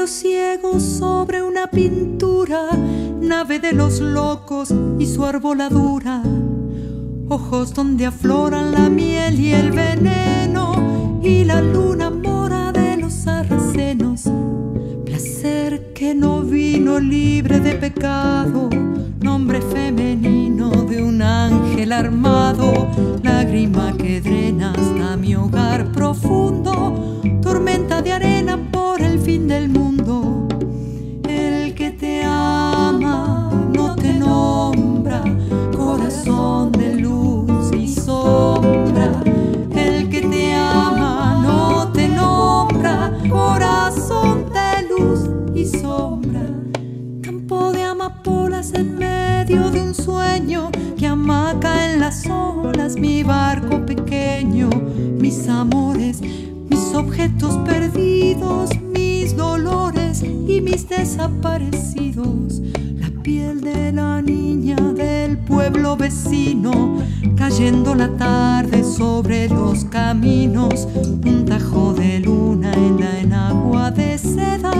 Los ciegos sobre una pintura, nave de los locos y su arboladura. Ojos donde afloran la miel y el veneno y la luna mora de los sarracenos. Placer que no vino libre de pecado, nombre femenino de un ángel armado, lágrima que drena hasta mi hogar profundo, tormenta de arena corazón de luz y sombra. Campo de amapolas en medio de un sueño que amaca en las olas mi barco pequeño, mis amores, mis objetos perdidos, mis dolores y mis desaparecidos. Piel de la niña del pueblo vecino, cayendo la tarde sobre los caminos, un tajo de luna en la enagua de seda,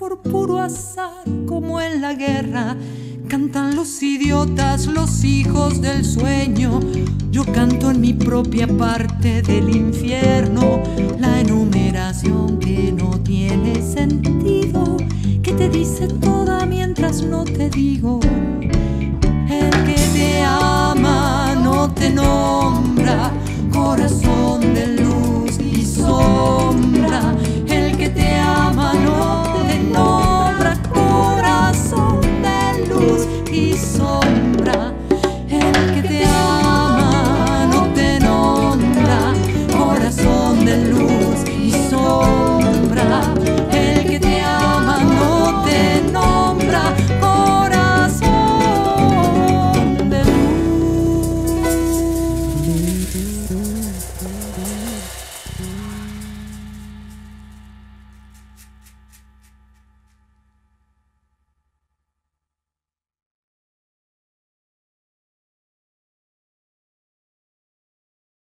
por puro azar como en la guerra. Cantan los idiotas, los hijos del sueño. Yo canto en mi propia parte del infierno, la enumeración que no tiene sentido, que te dice toda mientras no te digo. El que te ama no te nombra, corazón